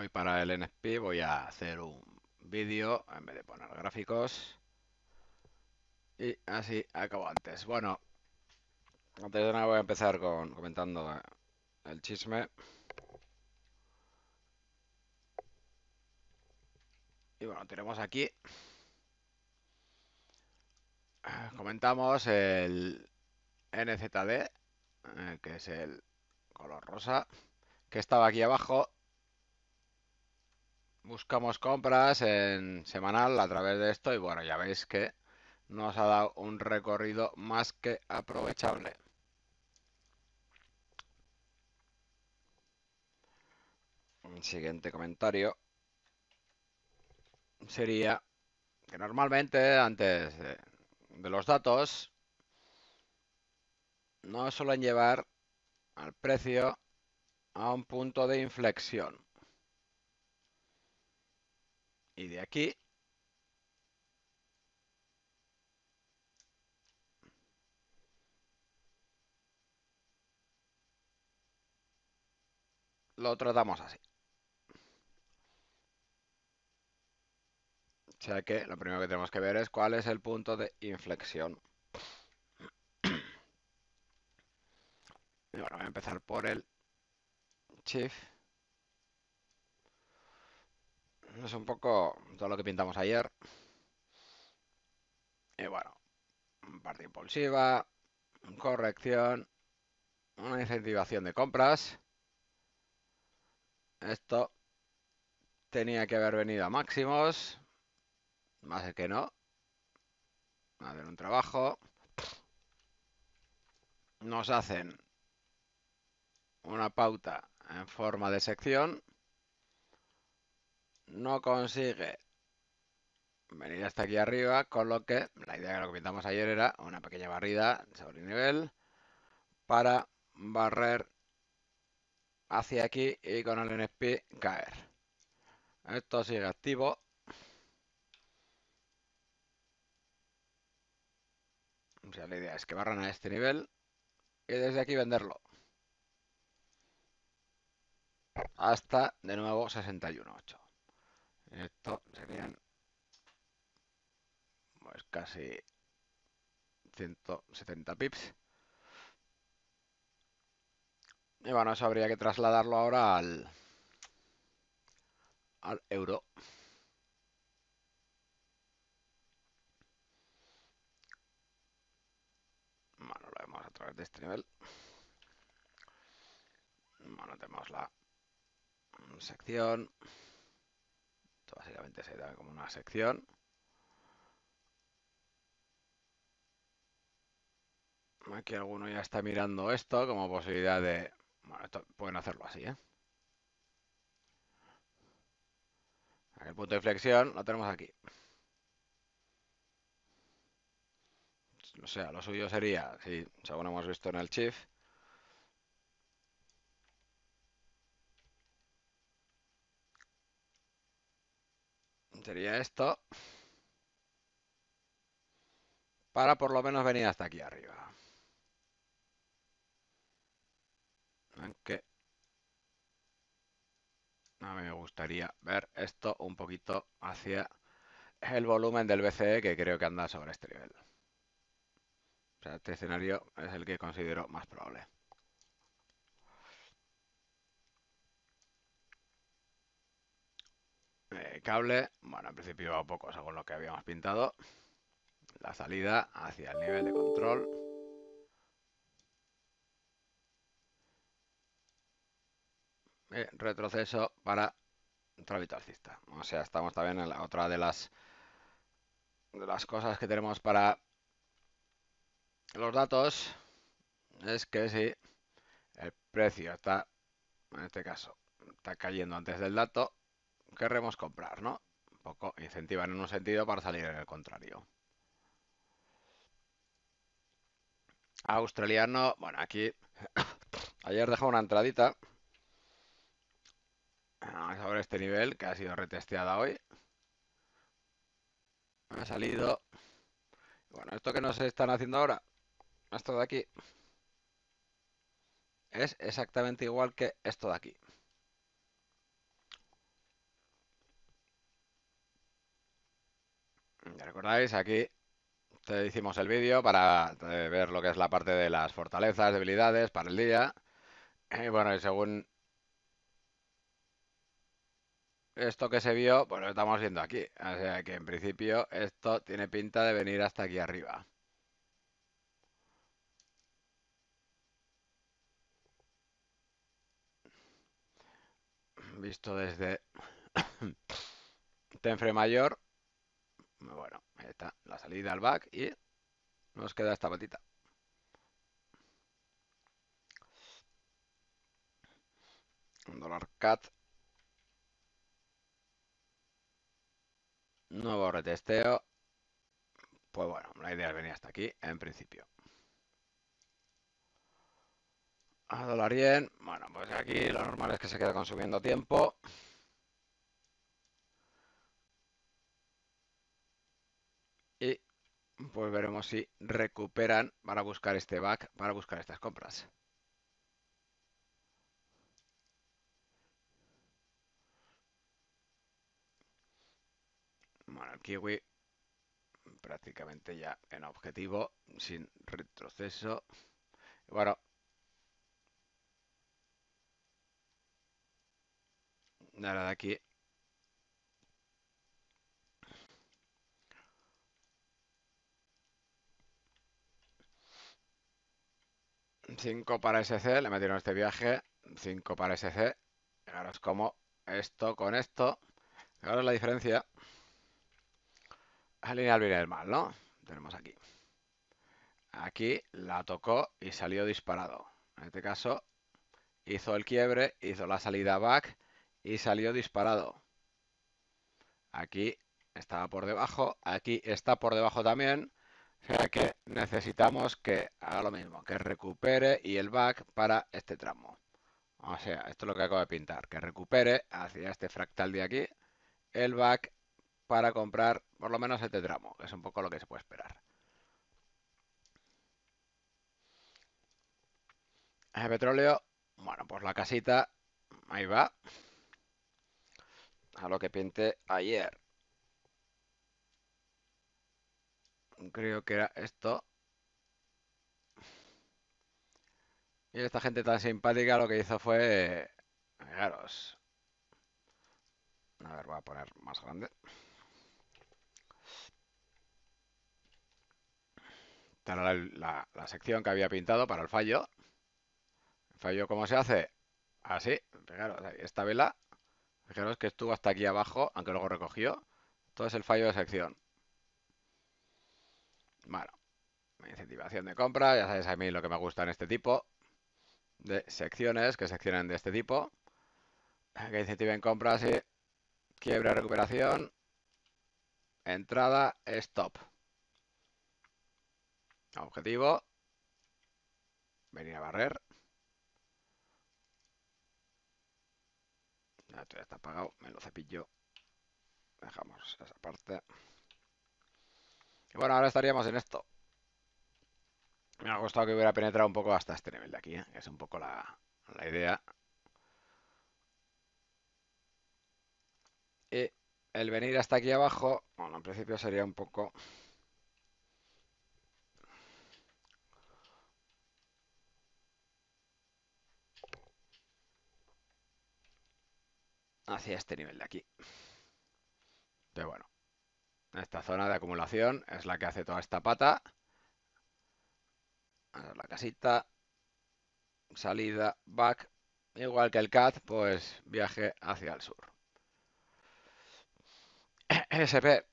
Hoy para el NSP voy a hacer un vídeo en vez de poner gráficos. Y así acabo antes. Bueno, antes de nada voy a empezar con comentando el chisme. Y bueno, tenemos aquí. Comentamos el NZD, eh, que es el color rosa, que estaba aquí abajo buscamos compras en semanal a través de esto y bueno, ya veis que nos ha dado un recorrido más que aprovechable. Un siguiente comentario sería que normalmente antes de los datos no suelen llevar al precio a un punto de inflexión. Y de aquí lo tratamos así. O sea que lo primero que tenemos que ver es cuál es el punto de inflexión. Y bueno, voy a empezar por el Shift es un poco todo lo que pintamos ayer. Y bueno, parte impulsiva, corrección, una incentivación de compras. Esto tenía que haber venido a máximos, más que no. Hacer un trabajo. Nos hacen una pauta en forma de sección no consigue venir hasta aquí arriba, con lo que la idea que lo comentamos ayer era una pequeña barrida sobre nivel para barrer hacia aquí y con el NSP caer. Esto sigue activo. O sea, la idea es que barran a este nivel y desde aquí venderlo. Hasta de nuevo 61.8. Esto serían pues casi 170 pips. Y bueno, eso habría que trasladarlo ahora al, al euro. Bueno, lo vemos a través de este nivel. Bueno, tenemos la sección básicamente se da como una sección. Aquí alguno ya está mirando esto como posibilidad de... Bueno, esto pueden hacerlo así, ¿eh? El punto de flexión lo tenemos aquí. O sea, lo suyo sería, si según hemos visto en el shift, sería esto. Para por lo menos venir hasta aquí arriba. Aunque me gustaría ver esto un poquito hacia el volumen del BCE que creo que anda sobre este nivel. O sea, este escenario es el que considero más probable. Cable, bueno, en principio va poco según lo que habíamos pintado. La salida hacia el nivel de control. retroceso para trámite alcista. O sea, estamos también en la otra de las de las cosas que tenemos para los datos es que si el precio está, en este caso, está cayendo antes del dato, querremos comprar, ¿no? Un poco incentivan en un sentido para salir en el contrario. Australiano, bueno, aquí ayer dejó una entradita sobre este nivel que ha sido retesteada hoy. Ha salido. Bueno, esto que nos están haciendo ahora, esto de aquí, es exactamente igual que esto de aquí. ¿Recordáis? Aquí te hicimos el vídeo para eh, ver lo que es la parte de las fortalezas, debilidades para el día. Y bueno, y según esto que se vio, pues lo estamos viendo aquí. O sea que en principio esto tiene pinta de venir hasta aquí arriba. Visto desde Tenfre mayor, bueno, ahí está la salida al back y nos queda esta patita. Un dólar cat Nuevo retesteo. Pues bueno, la idea es venir hasta aquí, en principio. A dólar yen. Bueno, pues aquí lo normal es que se quede consumiendo tiempo. Y pues veremos si recuperan para buscar este back, para buscar estas compras. Bueno, el kiwi prácticamente ya en objetivo, sin retroceso. Bueno, nada de aquí. Cinco para SC, le metieron este viaje. 5 para SC. Fijaros cómo esto con esto. Ahora la diferencia. Alinear bien el mal, ¿no? Tenemos aquí. Aquí la tocó y salió disparado. En este caso hizo el quiebre, hizo la salida back y salió disparado. Aquí estaba por debajo, aquí está por debajo también. O sea que necesitamos que haga lo mismo, que recupere y el back para este tramo. O sea, esto es lo que acabo de pintar, que recupere hacia este fractal de aquí el back para comprar por lo menos este tramo, que es un poco lo que se puede esperar. El petróleo, bueno, pues la casita, ahí va. A lo que pinté ayer. Creo que era esto. Y esta gente tan simpática lo que hizo fue... Fijaros. A ver, voy a poner más grande. la, sección que había pintado para el fallo. ¿El fallo cómo se hace? Así, fijaros, esta vela, fijaros que estuvo hasta aquí abajo, aunque luego recogió. Todo es el fallo de sección. Bueno, incentivación de compra, ya sabéis a mí lo que me gusta en este tipo de secciones, que seccionen de este tipo. Que incentiven compras y quiebre, recuperación, entrada, stop. Objetivo. Venir a barrer. Ya, está apagado. Me lo cepillo. Dejamos esa parte. Bueno, ahora estaríamos en esto. Me ha gustado que hubiera penetrado un poco hasta este nivel de aquí, ¿eh? es un poco la, la idea. Y el venir hasta aquí abajo, bueno, en principio sería un poco hacia este nivel de aquí. Pero bueno, esta zona de acumulación es la que hace toda esta pata. La casita, salida, back, igual que el CAT, pues viaje hacia el sur. SP.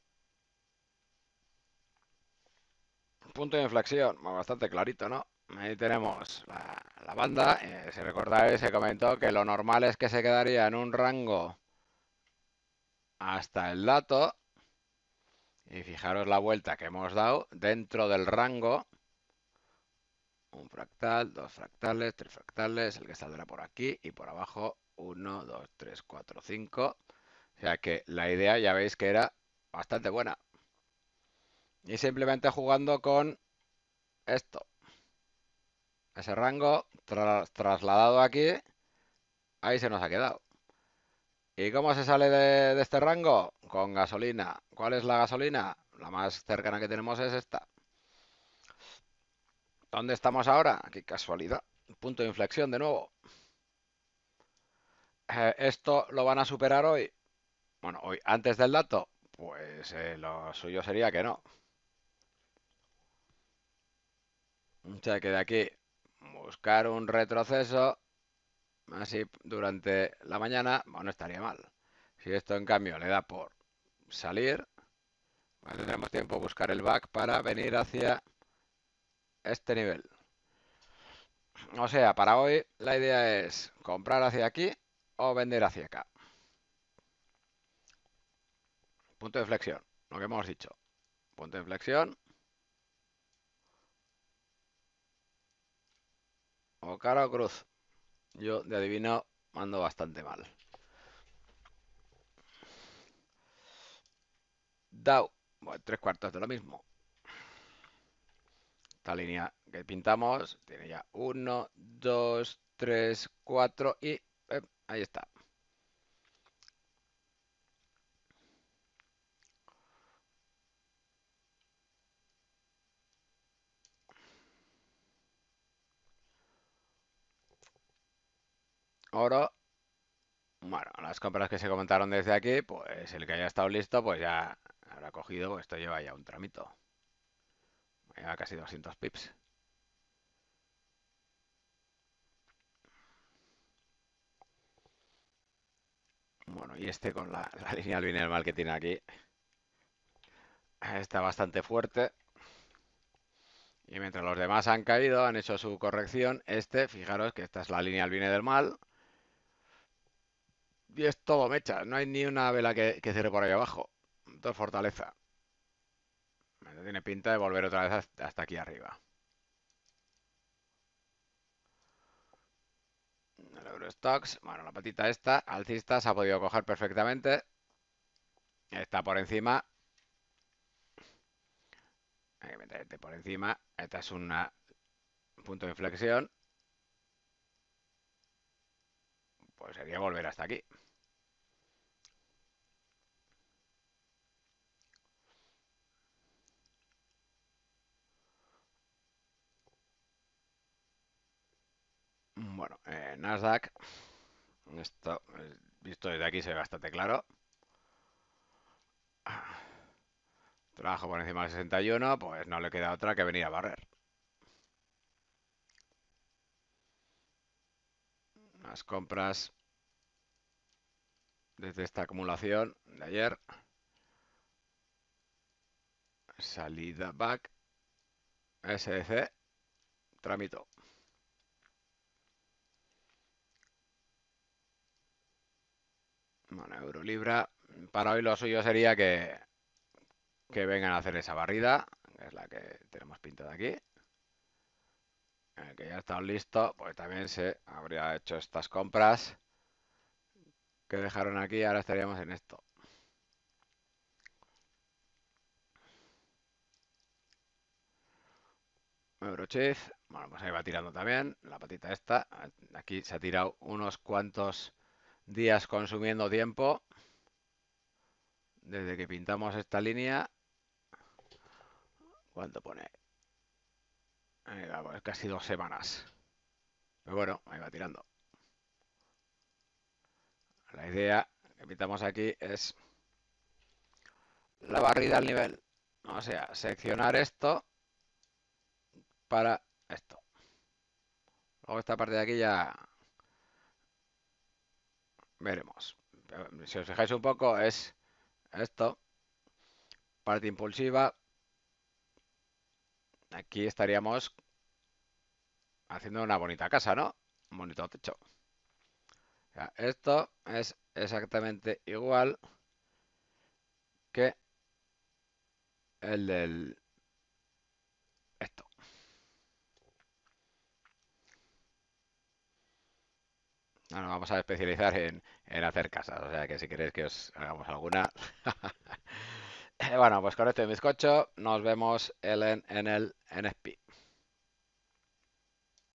Punto de inflexión, bastante clarito, ¿no? Ahí tenemos la, banda. Eh, si recordáis, se comentó que lo normal es que se quedaría en un rango hasta el dato. Y fijaros la vuelta que hemos dado dentro del rango. Un fractal, dos fractales, tres fractales, el que saldrá por aquí y por abajo 1, 2, 3, 4, 5. O sea que la idea ya veis que era bastante buena. Y simplemente jugando con esto ese rango trasladado aquí, ahí se nos ha quedado. ¿Y cómo se sale de, este rango? Con gasolina. ¿Cuál es la gasolina? la más cercana que tenemos es esta. ¿Dónde estamos ahora? Qué casualidad. Punto de inflexión de nuevo. Eh, ¿Esto lo van a superar hoy? Bueno, hoy antes del dato, pues eh, lo suyo sería que no. O sea que de aquí buscar un retroceso así durante la mañana, bueno, estaría mal. Si esto en cambio le da por salir, tendremos tiempo a buscar el back para venir hacia este nivel. O sea, para hoy la idea es comprar hacia aquí o vender hacia acá. Punto de flexión, lo que hemos dicho. Punto de flexión. O cara o cruz. Yo de adivino mando bastante mal. Dow. Bueno, tres cuartos de lo mismo. Esta línea que pintamos tiene ya uno, dos, tres, cuatro y eh, ahí está. Oro. Bueno, las compras que se comentaron desde aquí, pues el que haya estado listo, pues ya habrá cogido, esto lleva ya un tramito. Lleva casi 200 pips. Bueno, y este con la, línea del mal que tiene aquí. Está bastante fuerte. Y mientras los demás han caído, han hecho su corrección, este, fijaros que esta es la línea del del mal. Y es todo mecha, no hay ni una vela que, que cierre por ahí abajo. Todo fortaleza. Tiene pinta de volver otra vez hasta aquí arriba. El Eurostox, bueno, la patita esta, alcista, se ha podido coger perfectamente. Está por encima. por encima. Esta es un punto de inflexión. Pues sería volver hasta aquí. Bueno, eh, Nasdaq, esto visto desde aquí se ve bastante claro. Trabajo por encima del 61, pues no le queda otra que venir a barrer. Las compras desde esta acumulación de ayer. Salida back. SDC. Tramito. Bueno, euro libra. Para hoy lo suyo sería que, que vengan a hacer esa barrida, que es la que tenemos pintada aquí. El que ya está listo, pues también se habría hecho estas compras que dejaron aquí. Ahora estaríamos en esto. Eurochef, bueno, pues ahí va tirando también la patita esta. Aquí se ha tirado unos cuantos días consumiendo tiempo desde que pintamos esta línea ¿cuánto pone? Pues casi dos semanas. Pero bueno, ahí va tirando. La idea que pintamos aquí es la barrida al nivel. O sea, seccionar esto para esto. Luego esta parte de aquí ya veremos. Si os fijáis un poco, es esto. Parte impulsiva. Aquí estaríamos haciendo una bonita casa, ¿no? Un bonito techo. esto es exactamente igual que el del esto. Bueno, vamos a especializar en, hacer casas, o sea que si queréis que os hagamos alguna. bueno, pues con esto de bizcocho nos vemos en, en el NFP.